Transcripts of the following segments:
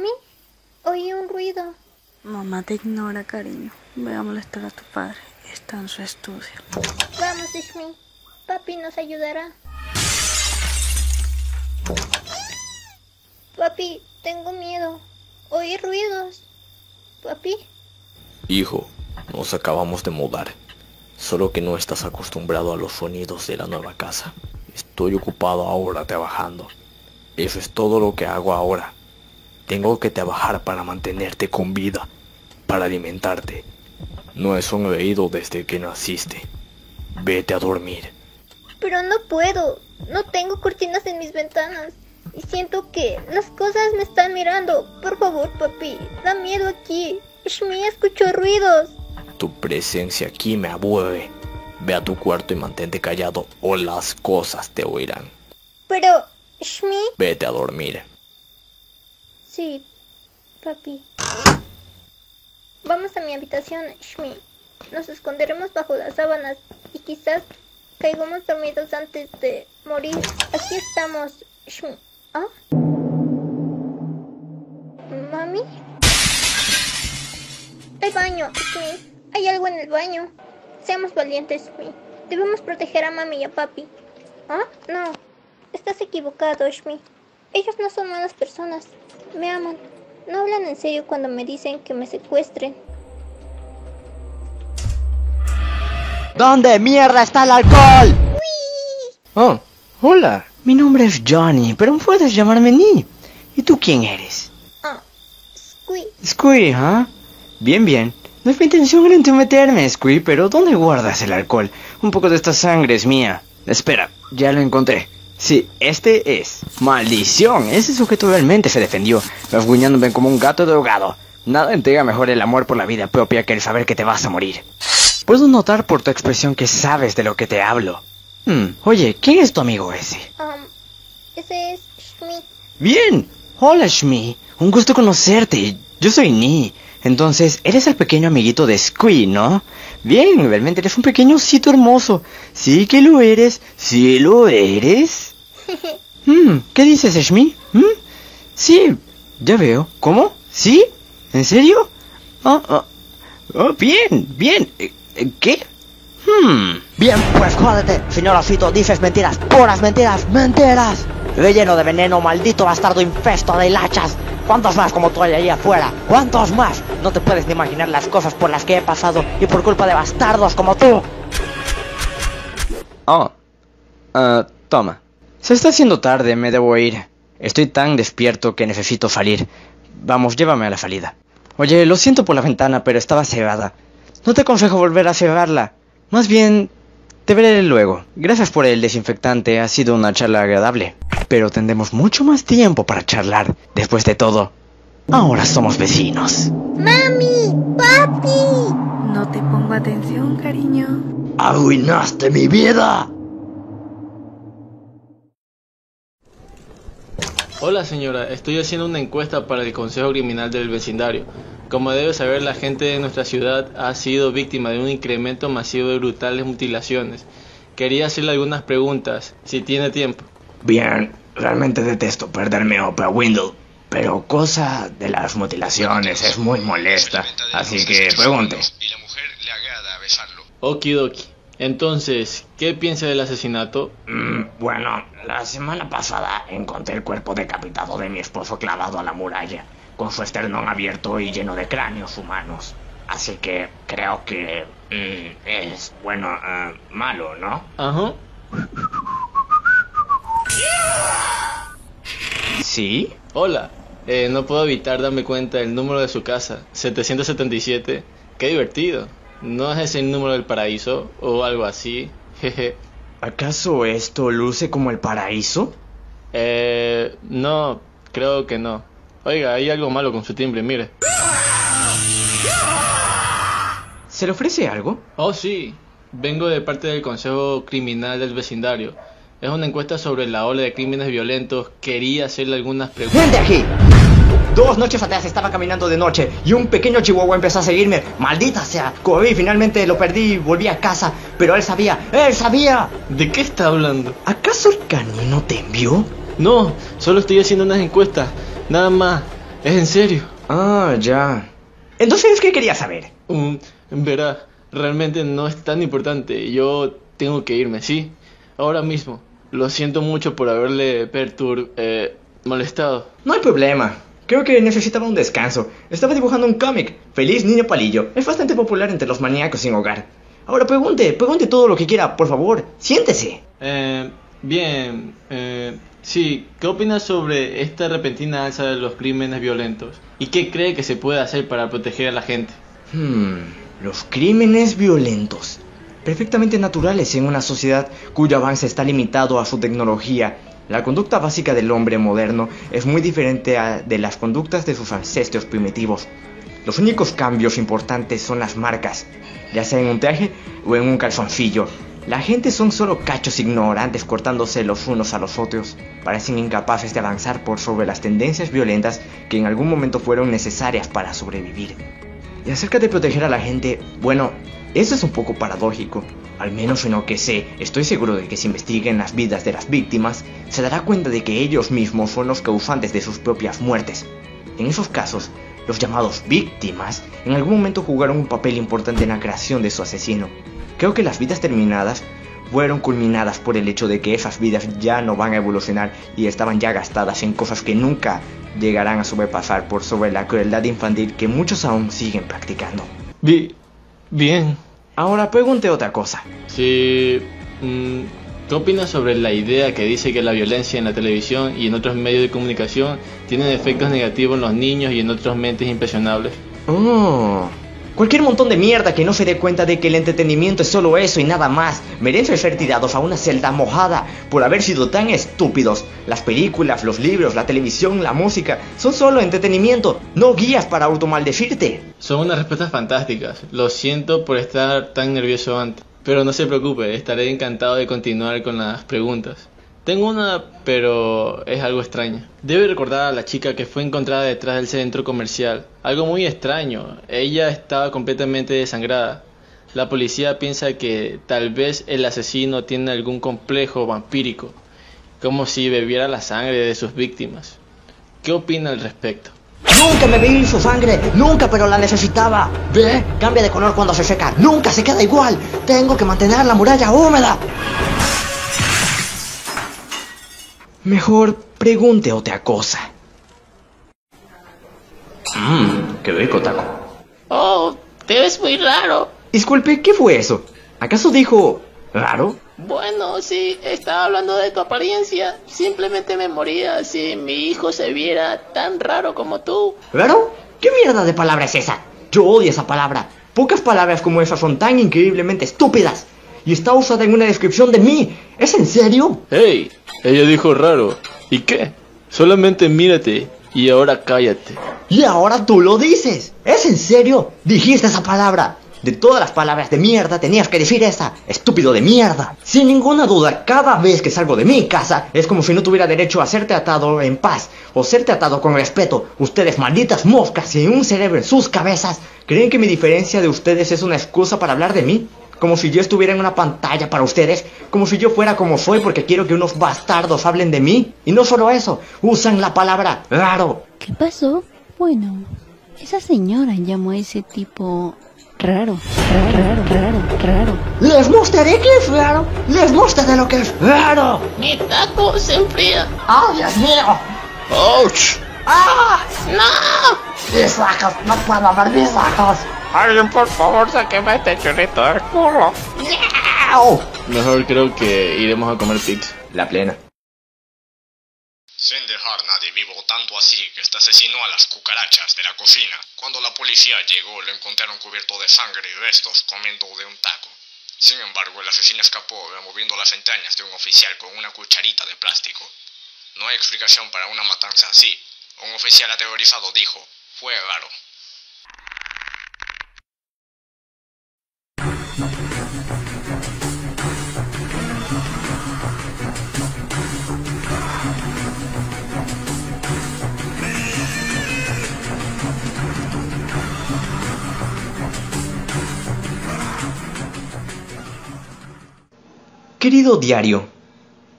Mami, oí un ruido. Mamá te ignora, cariño. Voy a molestar a tu padre. Está en su estudio. Vamos, Ishmi. Papi nos ayudará. Papi, tengo miedo. Oí ruidos. Papi. Hijo, nos acabamos de mudar. Solo que no estás acostumbrado a los sonidos de la nueva casa. Estoy ocupado ahora trabajando. Eso es todo lo que hago ahora. Tengo que trabajar para mantenerte con vida, para alimentarte. No he sonreído desde que naciste. Vete a dormir. Pero no puedo. No tengo cortinas en mis ventanas. Y siento que las cosas me están mirando. Por favor, papi. Da miedo aquí. Shmi escuchó ruidos. Tu presencia aquí me aburre. Ve a tu cuarto y mantente callado o las cosas te oirán. Pero, Shmi. Vete a dormir. Sí, papi. Vamos a mi habitación, Shmi. Nos esconderemos bajo las sábanas y quizás caigamos dormidos antes de morir. Aquí estamos, Shmi. ¿Ah? ¿Mami? El baño, Shmi. Hay algo en el baño. Seamos valientes, Shmi. Debemos proteger a mami y a papi. ¿Ah? No. Estás equivocado, Shmi. Ellos no son malas personas. Me aman. No hablan en serio cuando me dicen que me secuestren. ¿Dónde mierda está el alcohol? Oh, hola. Mi nombre es Johnny, pero puedes llamarme Ni. ¿Y tú quién eres? Ah, Squee. Squee, ¿ah? Bien, bien. No es mi intención en meterme, Squee, pero ¿dónde guardas el alcohol? Un poco de esta sangre es mía. Espera, ya lo encontré. Sí, este es. Maldición, ese sujeto realmente se defendió, rasguñándome como un gato drogado. Nada entrega mejor el amor por la vida propia que el saber que te vas a morir. Puedo notar por tu expresión que sabes de lo que te hablo. Hmm, oye, ¿quién es tu amigo ese? Um, ese es Shmi. Bien. Hola, Shmi. Un gusto conocerte. Yo soy Ni. Entonces, eres el pequeño amiguito de Squee, ¿no? Bien, realmente eres un pequeño osito hermoso. Sí que lo eres. Sí lo eres. Hmm, ¿Qué dices, Shmi? Hmm, Sí, ya veo. ¿Cómo? ¿Sí? ¿En serio? Ah, ah. Oh, bien, bien. Eh, eh, ¿Qué? Hmm. Bien, pues jódete, señor osito, dices mentiras, puras mentiras, mentiras. Relleno de veneno, maldito bastardo infesto de hilachas. ¿Cuántos más como tú hay ahí afuera? ¿Cuántos más? No te puedes ni imaginar las cosas por las que he pasado y por culpa de bastardos como tú. Oh, ah, toma. Se está haciendo tarde, me debo ir. Estoy tan despierto que necesito salir. Vamos, llévame a la salida. Oye, lo siento por la ventana, pero estaba cerrada. No te aconsejo volver a cerrarla. Más bien, te veré luego. Gracias por el desinfectante, ha sido una charla agradable. Pero tendremos mucho más tiempo para charlar. Después de todo, ahora somos vecinos. ¡Mami! ¡Papi! No te pongo atención, cariño. ¡Arruinaste mi vida! Hola señora, estoy haciendo una encuesta para el Consejo Criminal del vecindario. Como debe saber, la gente de nuestra ciudad ha sido víctima de un incremento masivo de brutales mutilaciones. Quería hacerle algunas preguntas, si tiene tiempo. Bien, realmente detesto perderme Oprah Window. Pero cosa de las mutilaciones es muy molesta. Así que pregunte. Y la mujer le agrada besarlo. Okidoki. Entonces, ¿qué piensa del asesinato? Mm, bueno, la semana pasada encontré el cuerpo decapitado de mi esposo clavado a la muralla, con su esternón abierto y lleno de cráneos humanos. Así que creo que mm, es, bueno, eh, malo, ¿no? Ajá. ¿Sí? Hola. Eh, no puedo evitar darme cuenta del número de su casa. 777. Qué divertido. ¿No es ese el número del paraíso? O algo así. Jeje. ¿Acaso esto luce como el paraíso? Eh, no, creo que no. Oiga, hay algo malo con su timbre, mire. ¿Se le ofrece algo? Oh, sí. Vengo de parte del Consejo Criminal del Vecindario. Es una encuesta sobre la ola de crímenes violentos. Quería hacerle algunas preguntas. ¡Vente aquí! Dos noches atrás estaba caminando de noche y un pequeño chihuahua empezó a seguirme. Maldita sea, corrí, finalmente lo perdí y volví a casa. Pero él sabía, él sabía. ¿De qué está hablando? ¿Acaso el canino te envió? No, solo estoy haciendo unas encuestas. Nada más. Es en serio. Ah, ya. Entonces, ¿qué querías saber? Um, verá, realmente no es tan importante. Yo tengo que irme, ¿sí? Ahora mismo. Lo siento mucho por haberle pertur... Eh, molestado. No hay problema. Creo que necesitaba un descanso. Estaba dibujando un cómic. Feliz Niño Palillo. Es bastante popular entre los maníacos sin hogar. Ahora pregunte, pregunte todo lo que quiera, por favor. Siéntese. Eh, bien, eh, sí, ¿qué opinas sobre esta repentina alza de los crímenes violentos? ¿Y qué cree que se puede hacer para proteger a la gente? Hmm, los crímenes violentos. Perfectamente naturales en una sociedad cuyo avance está limitado a su tecnología. La conducta básica del hombre moderno es muy diferente a- de las conductas de sus ancestros primitivos. Los únicos cambios importantes son las marcas, ya sea en un traje o en un calzoncillo. La gente son solo cachos ignorantes cortándose los unos a los otros. Parecen incapaces de avanzar por sobre las tendencias violentas que en algún momento fueron necesarias para sobrevivir. Y acerca de proteger a la gente, bueno, eso es un poco paradójico. Al menos en lo que sé, estoy seguro de que si investiguen las vidas de las víctimas, se dará cuenta de que ellos mismos son los causantes de sus propias muertes. En esos casos, los llamados víctimas en algún momento jugaron un papel importante en la creación de su asesino. Creo que las vidas terminadas fueron culminadas por el hecho de que esas vidas ya no van a evolucionar y estaban ya gastadas en cosas que nunca llegarán a sobrepasar por sobre la crueldad infantil que muchos aún siguen practicando. Bi- bien. Ahora pregunte otra cosa. Sí, mm, ¿qué opinas sobre la idea que dice que la violencia en la televisión y en otros medios de comunicación tienen efectos negativos en los niños y en otras mentes impresionables? Oh, cualquier montón de mierda que no se dé cuenta de que el entretenimiento es solo eso y nada más, merecen ser tirados a una celda mojada por haber sido tan estúpidos. Las películas, los libros, la televisión, la música son solo entretenimiento, no guías para automaldecirte. Son unas respuestas fantásticas. Lo siento por estar tan nervioso antes. Pero no se preocupe, estaré encantado de continuar con las preguntas. Tengo una, pero es algo extraña. Debe recordar a la chica que fue encontrada detrás del centro comercial. Algo muy extraño. Ella estaba completamente desangrada. La policía piensa que tal vez el asesino tiene algún complejo vampírico, como si bebiera la sangre de sus víctimas. ¿Qué opina al respecto? Nunca me vi su sangre, nunca, pero la necesitaba. ¿Ve? Cambia de color cuando se seca, nunca se queda igual. Tengo que mantener la muralla húmeda. Mejor pregunte otra cosa. Mmm, qué rico taco. Oh, te ves muy raro. Disculpe, ¿qué fue eso? ¿Acaso dijo raro? Bueno, sí, estaba hablando de tu apariencia. Simplemente me moría si mi hijo se viera tan raro como tú. ¿Raro? ¿Qué mierda de palabra es esa? Yo odio esa palabra. Pocas palabras como esas son tan increíblemente estúpidas. Y está usada en una descripción de mí. ¿Es en serio? ¡Hey! Ella dijo raro. ¿Y qué? Solamente mírate y ahora cállate. Y ahora tú lo dices. ¿Es en serio? Dijiste esa palabra. De todas las palabras de mierda tenías que decir esa. Estúpido de mierda. Sin ninguna duda, cada vez que salgo de mi casa es como si no tuviera derecho a ser tratado en paz o ser tratado con respeto. Ustedes malditas moscas y un cerebro en sus cabezas. ¿Creen que mi diferencia de ustedes es una excusa para hablar de mí? Como si yo estuviera en una pantalla para ustedes, como si yo fuera como soy porque quiero que unos bastardos hablen de mí. Y no solo eso, usan la palabra raro. ¿Qué pasó? Bueno, esa señora llamó a ese tipo raro, raro, raro, raro, raro. Les mostraré que es raro. Les mostraré lo que es raro. Mi taco se enfría. ¡Oh, Dios mío! ¡Auch! ¡Ah! ¡No! ¡Mis ojos! ¡No puedo ver mis ojos! Alguien, por favor, sáqueme este chorrito del culo. Mejor creo que iremos a comer pizza. La plena. Sin dejar nadie vivo, tanto así que este asesinó a las cucarachas de la cocina. Cuando la policía llegó, lo encontraron cubierto de sangre y restos comiendo de un taco. Sin embargo, el asesino escapó removiendo las entrañas de un oficial con una cucharita de plástico. No hay explicación para una matanza así. Un oficial aterrorizado dijo, fue raro. Querido diario,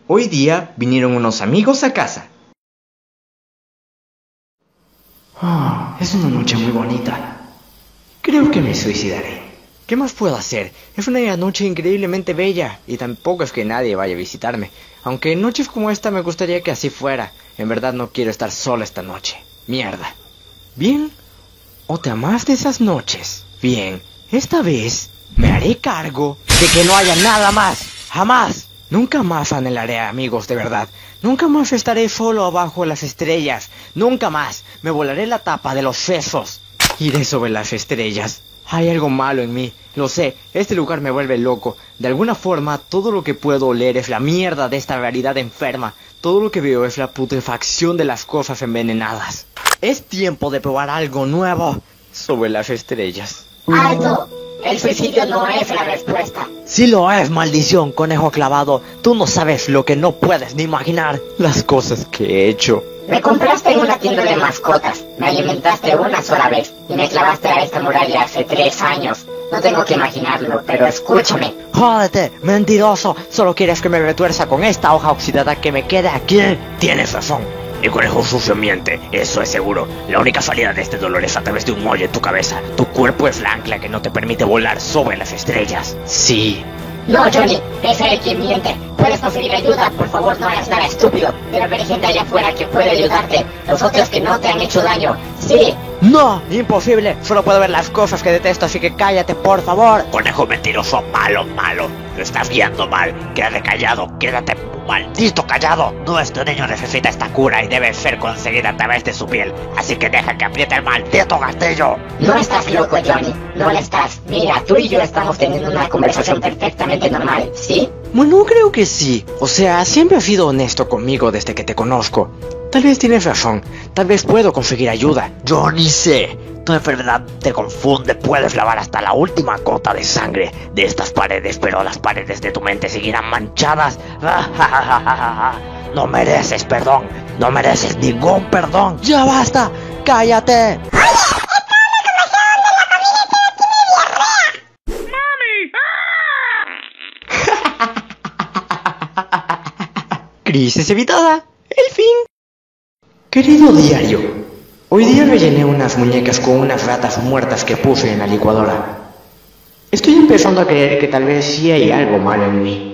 hoy día vinieron unos amigos a casa. Ah, es una noche muy bonita. Creo que me suicidaré. ¿Qué más puedo hacer? Es una noche increíblemente bella y tampoco es que nadie vaya a visitarme. Aunque en noches como esta me gustaría que así fuera. En verdad no quiero estar sola esta noche. Mierda. Bien. ¿O te amas de esas noches? Bien. Esta vez me haré cargo de que no haya nada más. Jamás. Nunca más anhelaré amigos de verdad. Nunca más estaré solo abajo de las estrellas. Nunca más me volaré la tapa de los sesos. Iré sobre las estrellas. Hay algo malo en mí, lo sé, este lugar me vuelve loco. De alguna forma, todo lo que puedo oler es la mierda de esta realidad enferma. Todo lo que veo es la putrefacción de las cosas envenenadas. Es tiempo de probar algo nuevo sobre las estrellas. ¡Alto! El suicidio no es la respuesta. Sí lo es, maldición, conejo clavado. Tú no sabes lo que no puedes ni imaginar. Las cosas que he hecho. Me compraste en una tienda de mascotas, me alimentaste una sola vez y me clavaste a esta muralla hace tres años. No tengo que imaginarlo, pero escúchame. Jódete, mentiroso. Solo quieres que me retuerza con esta hoja oxidada que me quede aquí. Tienes razón. El conejo sucio miente, eso es seguro. La única salida de este dolor es a través de un hoyo en tu cabeza. Tu cuerpo es la ancla que no te permite volar sobre las estrellas. Sí. No, Johnny, ese es el que miente. Puedes conseguir ayuda, por favor no hagas nada estúpido. Debe haber gente allá afuera que puede ayudarte. Los otros que no te han hecho daño. Sí. No, imposible. Solo puedo ver las cosas que detesto, así que cállate, por favor. Conejo mentiroso, malo, malo. Lo estás guiando mal. Quédate callado, quédate maldito callado. Nuestro niño necesita esta cura y debe ser conseguida a través de su piel. Así que deja que apriete el maldito castillo. No estás loco, Johnny. No lo estás. Mira, tú y yo estamos teniendo una conversación perfectamente normal, ¿sí? Bueno, creo que sí. O sea, siempre has sido honesto conmigo desde que te conozco. Tal vez tienes razón. Tal vez puedo conseguir ayuda. Yo ni sé. Tu enfermedad te confunde. Puedes lavar hasta la última gota de sangre de estas paredes, pero las paredes de tu mente seguirán manchadas. No mereces perdón. No mereces ningún perdón. Ya basta. Cállate. Crisis evitada. El fin. Querido diario, hoy día rellené unas muñecas con unas ratas muertas que puse en la licuadora. Estoy empezando a creer que tal vez sí hay algo malo en mí.